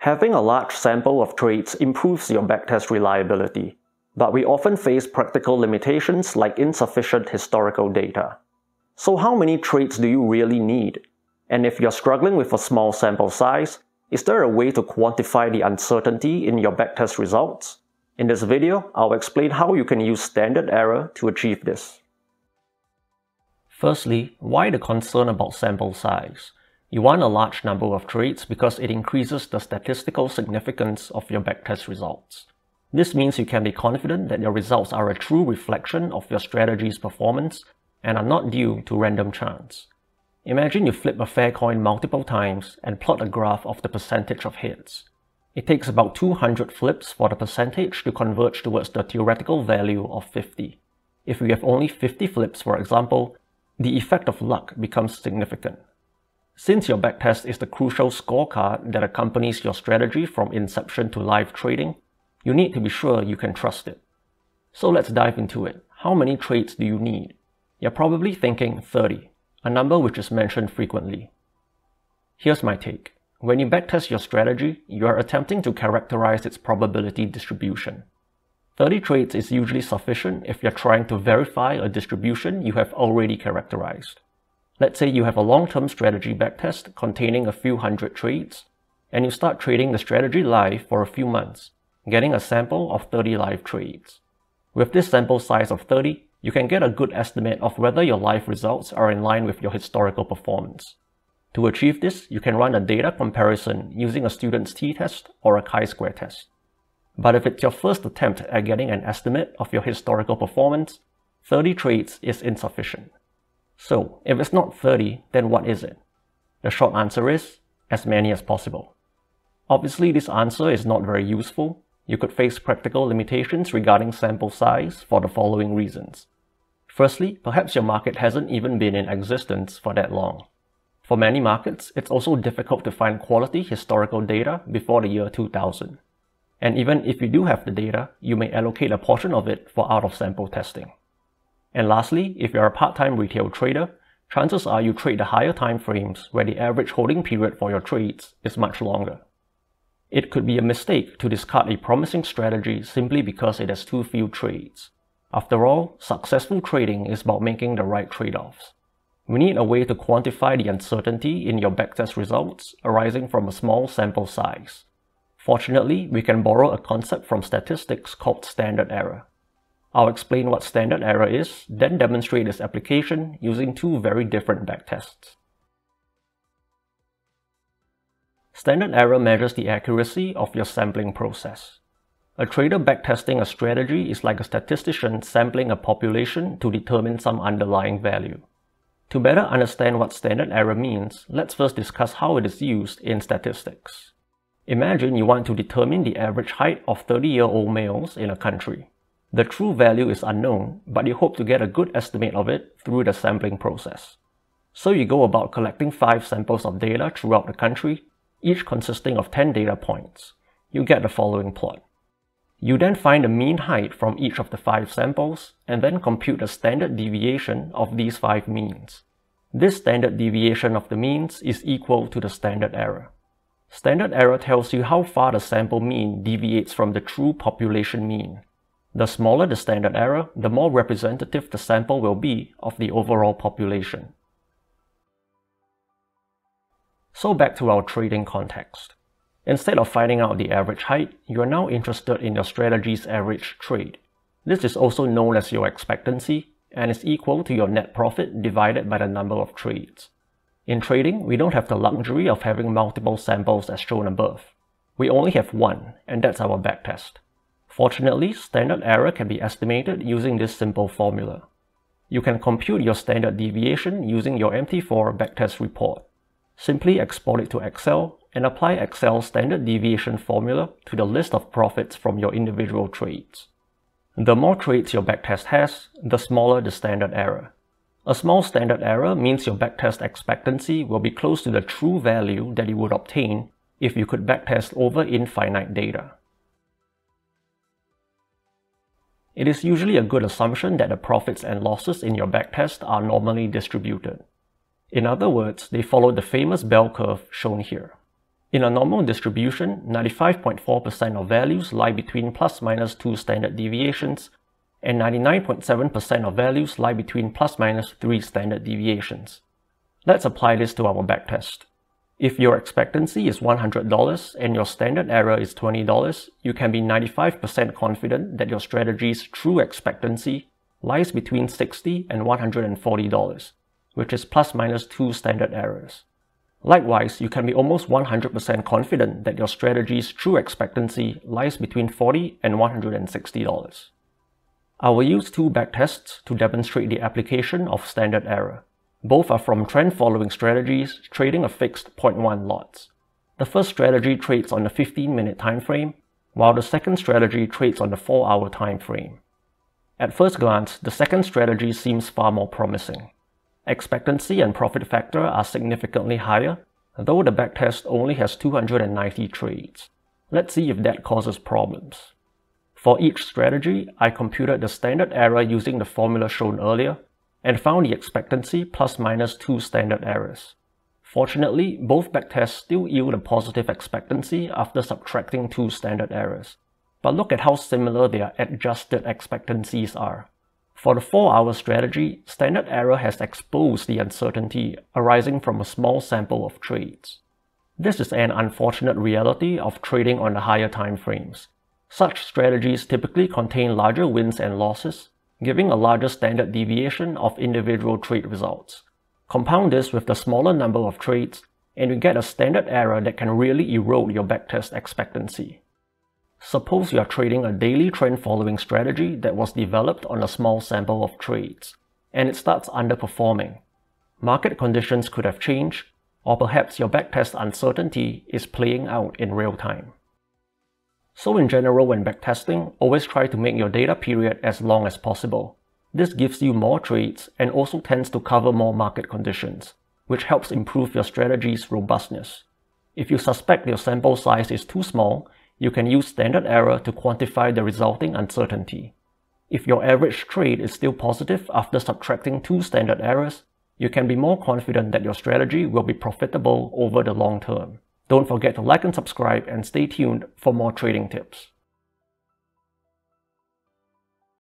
Having a large sample of trades improves your backtest reliability, but we often face practical limitations like insufficient historical data. So how many trades do you really need? And if you're struggling with a small sample size, is there a way to quantify the uncertainty in your backtest results? In this video, I'll explain how you can use standard error to achieve this. Firstly, why the concern about sample size? You want a large number of trades because it increases the statistical significance of your backtest results. This means you can be confident that your results are a true reflection of your strategy's performance and are not due to random chance. Imagine you flip a fair coin multiple times and plot a graph of the percentage of hits. It takes about 200 flips for the percentage to converge towards the theoretical value of 50. If we have only 50 flips, for example, the effect of luck becomes significant. Since your backtest is the crucial scorecard that accompanies your strategy from inception to live trading, you need to be sure you can trust it. So let's dive into it. How many trades do you need? You're probably thinking 30, a number which is mentioned frequently. Here's my take. When you backtest your strategy, you are attempting to characterize its probability distribution. 30 trades is usually sufficient if you're trying to verify a distribution you have already characterized. Let's say you have a long-term strategy backtest containing a few hundred trades, and you start trading the strategy live for a few months, getting a sample of 30 live trades. With this sample size of 30, you can get a good estimate of whether your live results are in line with your historical performance. To achieve this, you can run a data comparison using a student's t-test or a chi-square test. But if it's your first attempt at getting an estimate of your historical performance, 30 trades is insufficient. So, if it's not 30, then what is it? The short answer is, as many as possible. Obviously, this answer is not very useful. You could face practical limitations regarding sample size for the following reasons. Firstly, perhaps your market hasn't even been in existence for that long. For many markets, it's also difficult to find quality historical data before the year 2000. And even if you do have the data, you may allocate a portion of it for out-of-sample testing. And lastly, if you're a part-time retail trader, chances are you trade the higher time frames where the average holding period for your trades is much longer. It could be a mistake to discard a promising strategy simply because it has too few trades. After all, successful trading is about making the right trade-offs. We need a way to quantify the uncertainty in your backtest results arising from a small sample size. Fortunately, we can borrow a concept from statistics called standard error. I'll explain what standard error is, then demonstrate its application using two very different backtests. Standard error measures the accuracy of your sampling process. A trader backtesting a strategy is like a statistician sampling a population to determine some underlying value. To better understand what standard error means, let's first discuss how it is used in statistics. Imagine you want to determine the average height of 30-year-old males in a country. The true value is unknown, but you hope to get a good estimate of it through the sampling process. So you go about collecting 5 samples of data throughout the country, each consisting of 10 data points. You get the following plot. You then find the mean height from each of the 5 samples, and then compute the standard deviation of these 5 means. This standard deviation of the means is equal to the standard error. Standard error tells you how far the sample mean deviates from the true population mean. The smaller the standard error, the more representative the sample will be of the overall population. So back to our trading context. Instead of finding out the average height, you are now interested in your strategy's average trade. This is also known as your expectancy and is equal to your net profit divided by the number of trades. In trading, we don't have the luxury of having multiple samples as shown above. We only have one, and that's our backtest. Fortunately, standard error can be estimated using this simple formula. You can compute your standard deviation using your MT4 backtest report. Simply export it to Excel and apply Excel's standard deviation formula to the list of profits from your individual trades. The more trades your backtest has, the smaller the standard error. A small standard error means your backtest expectancy will be close to the true value that you would obtain if you could backtest over infinite data. It is usually a good assumption that the profits and losses in your backtest are normally distributed. In other words, they follow the famous bell curve shown here. In a normal distribution, 95.4% of values lie between plus minus 2 standard deviations, and 99.7% of values lie between plus minus 3 standard deviations. Let's apply this to our backtest. If your expectancy is $100 and your standard error is $20, you can be 95% confident that your strategy's true expectancy lies between 60 and $140, which is plus minus 2 standard errors. Likewise, you can be almost 100% confident that your strategy's true expectancy lies between 40 and $160. I will use two backtests to demonstrate the application of standard error. Both are from trend following strategies trading a fixed 0.1 lots. The first strategy trades on the 15 minute time frame, while the second strategy trades on the 4 hour time frame. At first glance, the second strategy seems far more promising. Expectancy and profit factor are significantly higher, though the backtest only has 290 trades. Let's see if that causes problems. For each strategy, I computed the standard error using the formula shown earlier and found the expectancy plus minus 2 standard errors. Fortunately, both backtests still yield a positive expectancy after subtracting two standard errors. But look at how similar their adjusted expectancies are. For the 4-hour strategy, standard error has exposed the uncertainty arising from a small sample of trades. This is an unfortunate reality of trading on the higher time frames. Such strategies typically contain larger wins and losses, giving a larger standard deviation of individual trade results. Compound this with the smaller number of trades, and you get a standard error that can really erode your backtest expectancy. Suppose you are trading a daily trend following strategy that was developed on a small sample of trades, and it starts underperforming. Market conditions could have changed, or perhaps your backtest uncertainty is playing out in real time. So in general when backtesting, always try to make your data period as long as possible. This gives you more trades and also tends to cover more market conditions, which helps improve your strategy's robustness. If you suspect your sample size is too small, you can use standard error to quantify the resulting uncertainty. If your average trade is still positive after subtracting two standard errors, you can be more confident that your strategy will be profitable over the long term. Don't forget to like and subscribe and stay tuned for more trading tips.